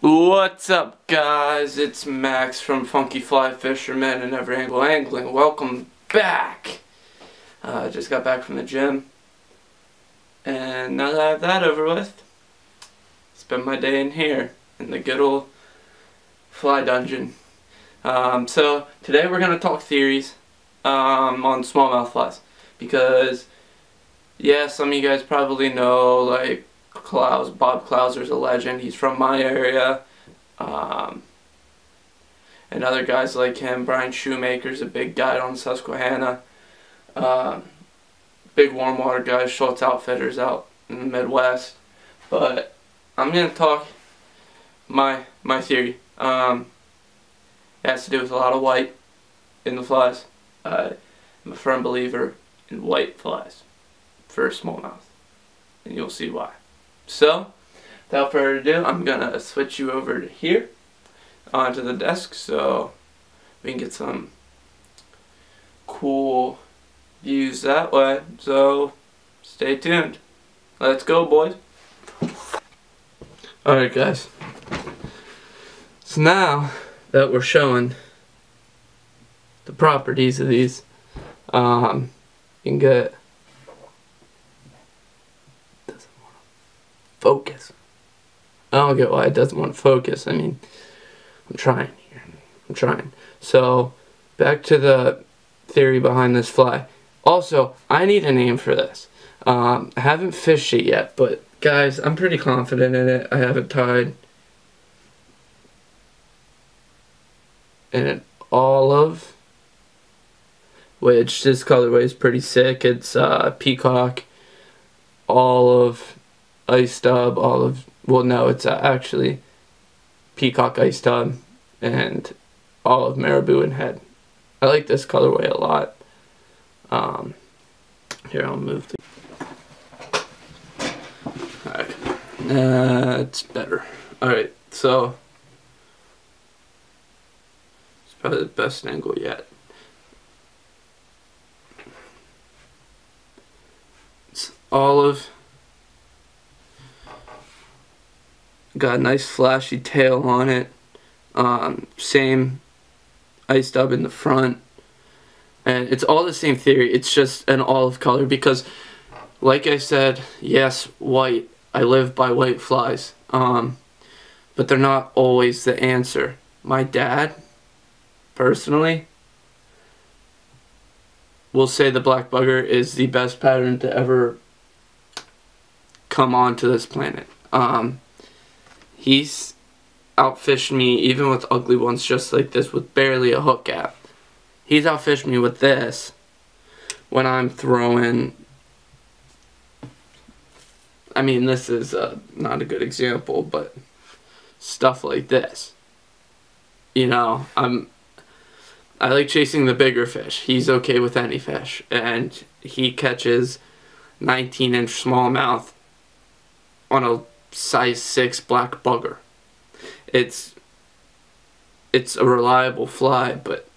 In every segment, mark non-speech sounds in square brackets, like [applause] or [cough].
What's up guys, it's Max from Funky Fly Fisherman and Every Angle Angling. Welcome back! I uh, just got back from the gym and now that I have that over with, spend my day in here in the good old fly dungeon. Um, so today we're going to talk theories um, on smallmouth flies because yeah, some of you guys probably know like Clouse, Bob Clouser's a legend. He's from my area. Um, and other guys like him. Brian Shoemaker's a big guy on Susquehanna. Uh, big warm water guys, Schultz Outfitters out in the Midwest. But I'm going to talk my my theory. Um, it has to do with a lot of white in the flies. Uh, I'm a firm believer in white flies for smallmouth. And you'll see why. So, without further ado, I'm going to switch you over to here onto the desk so we can get some cool views that way. So, stay tuned. Let's go, boys. Alright, guys. So now that we're showing the properties of these, um, you can get focus. I don't get why it doesn't want to focus. I mean, I'm trying here. I'm trying. So, back to the theory behind this fly. Also, I need a name for this. Um, I haven't fished it yet, but guys, I'm pretty confident in it. I haven't tied in an olive, which this colorway is pretty sick. It's uh, peacock olive ice dub, olive. Well, no, it's uh, actually peacock ice dub and olive marabou and head. I like this colorway a lot. Um, here, I'll move the. Alright, that's better. Alright, so it's probably the best angle yet. It's olive Got a nice flashy tail on it. Um, same ice dub in the front. And it's all the same theory. It's just an olive color because, like I said, yes, white. I live by white flies. Um, but they're not always the answer. My dad, personally, will say the black bugger is the best pattern to ever come onto this planet. Um, he's outfished me even with ugly ones just like this with barely a hook gap. He's outfished me with this when I'm throwing I mean this is uh, not a good example but stuff like this. You know, I'm I like chasing the bigger fish. He's okay with any fish and he catches 19 inch smallmouth on a size 6 black bugger. It's it's a reliable fly, but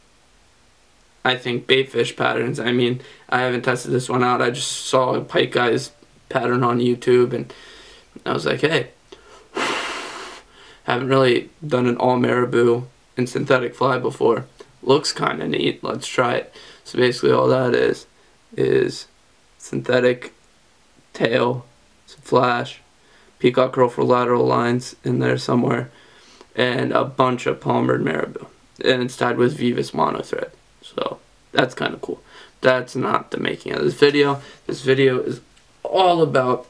I think baitfish patterns, I mean, I haven't tested this one out. I just saw a pike guy's pattern on YouTube and I was like, hey, [sighs] haven't really done an all marabou and synthetic fly before. Looks kind of neat. Let's try it. So basically all that is, is synthetic tail, some flash, peacock herl for lateral lines in there somewhere, and a bunch of palmered marabou. And it's tied with Veevus mono thread. So that's kind of cool. That's not the making of this video. This video is all about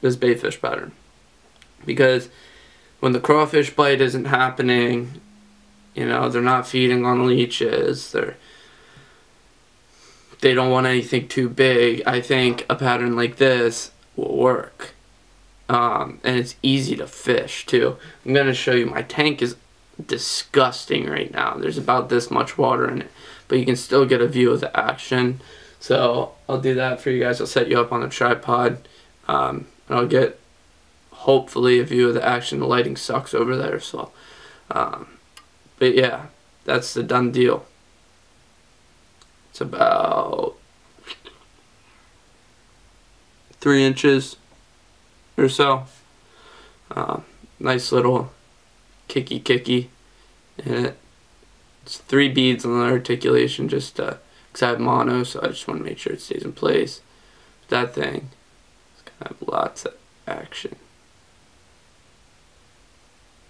this baitfish pattern. Because when the crawfish bite isn't happening, you know, they're not feeding on leeches, they're they don't want anything too big, I think a pattern like this will work. Um, and it's easy to fish too. I'm going to show you my tank is disgusting right now. There's about this much water in it, but you can still get a view of the action. So I'll do that for you guys. I'll set you up on the tripod um, and I'll get hopefully a view of the action. The lighting sucks over there, so um, but yeah, that's the done deal. It's about three inches or so. Uh, nice little kicky kicky in it. It's three beads on the articulation just because uh, I have mono, so I just want to make sure it stays in place. But That thing, is going to have lots of action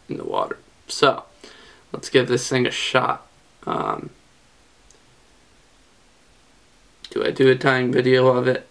in the water. So, let's give this thing a shot. Um, do I do a tying video of it?